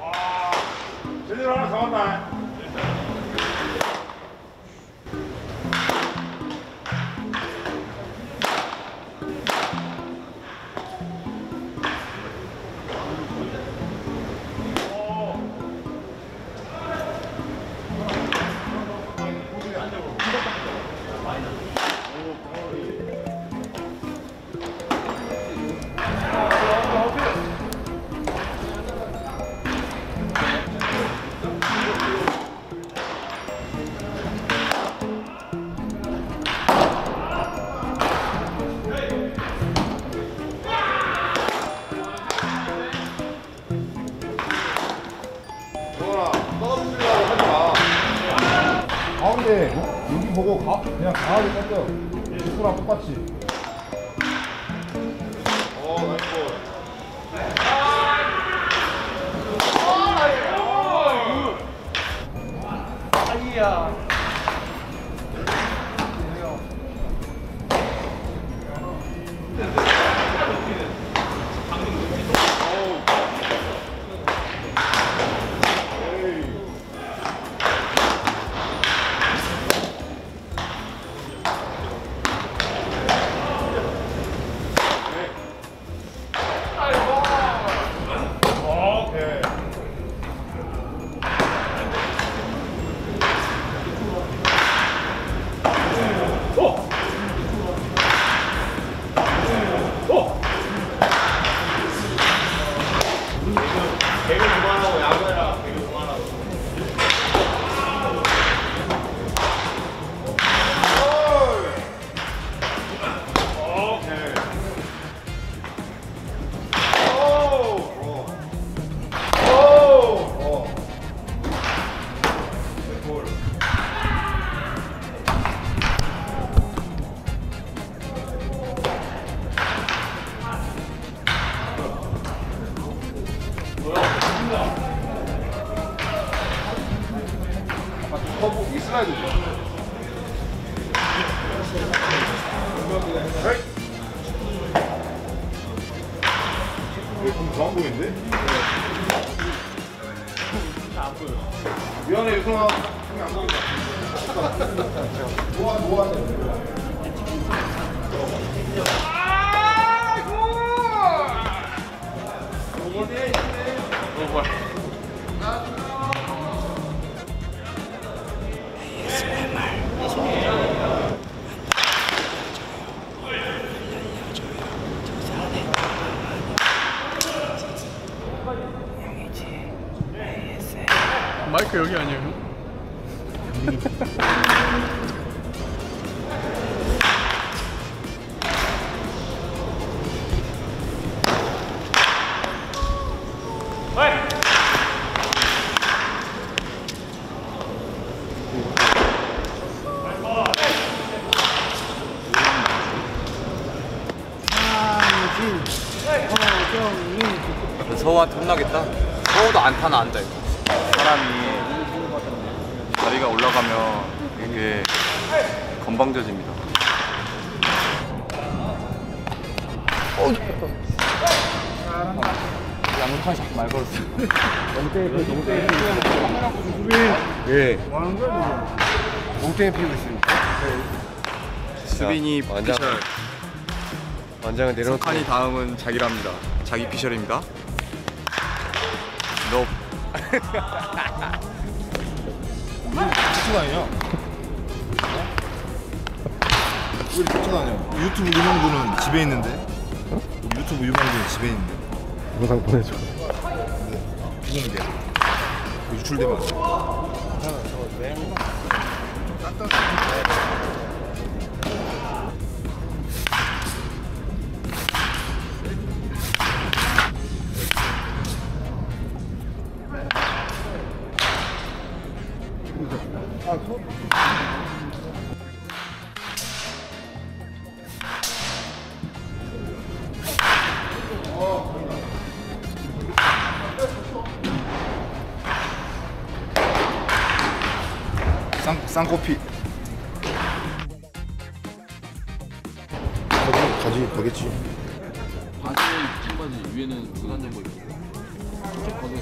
哇，今天晚上吃外卖。 가운데 여기 보고 가, 그냥 강하게 던져 축구랑 똑같이. 어, 나이스 이 슬라이드죠. 좀 좋아 보이는데? 미안해 유성아 안 보인다 좋아 좋아 마이크 여기 아니에요? 서우한테 혼나겠다. 서우도 안 타나 앉아 있고. 사람이 다리가 올라가면 이게 건방져집니다. 양육한 자꾸 말 걸었어. 농땡이 피, 농땡이 피. 예. 뭐 하는 거야, 농땡이 피고 있습니다. 수빈이 피셜. 완장을 내려놓고 석한이 다음은 자기랍니다. 자기 피셜입니다. 너 쫓아다니냐? 왜 이렇게 쫓아다녀? 유튜브 유망주는 집에 있는데? 유튜브 유망주는 집에 있는데 영상 보내줘. 비공개 유출되면 안 돼. 쌍, 쌍코피. 가지, 가지 거겠지. 바지는 청바지 위에는 잠바 입고 쭉 걷어